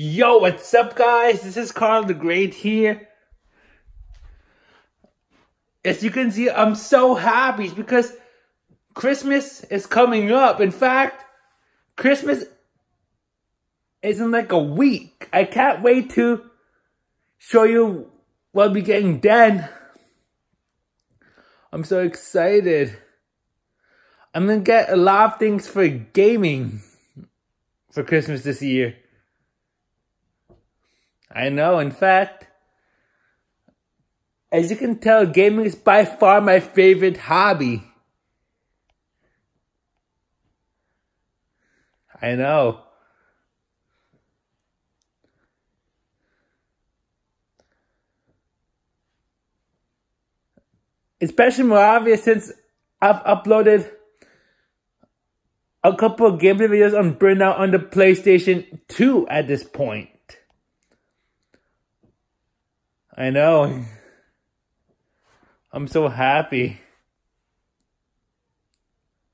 Yo, what's up guys? This is Karl the Great here. As you can see, I'm so happy because Christmas is coming up. In fact, Christmas is in like a week. I can't wait to show you what be getting done. I'm so excited. I'm gonna get a lot of things for gaming for Christmas this year. I know, in fact, as you can tell, gaming is by far my favorite hobby. I know. Especially more obvious since I've uploaded a couple of gameplay videos on Burnout on the PlayStation 2 at this point. I know. I'm so happy.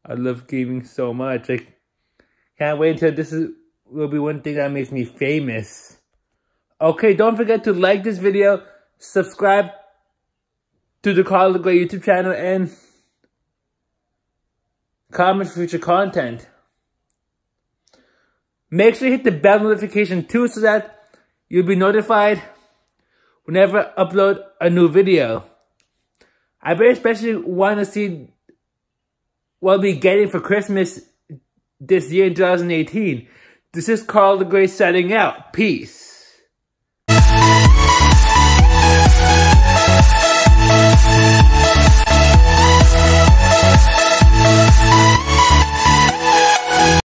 I love gaming so much. I can't wait until this is will be one thing that makes me famous. Okay, don't forget to like this video, subscribe to the Karl the Great YouTube channel, and comment for future content. Make sure you hit the bell notification too so that you'll be notified whenever I upload a new video. I very especially want to see what be getting for Christmas this year in 2018. This is Karl the Great setting out. Peace.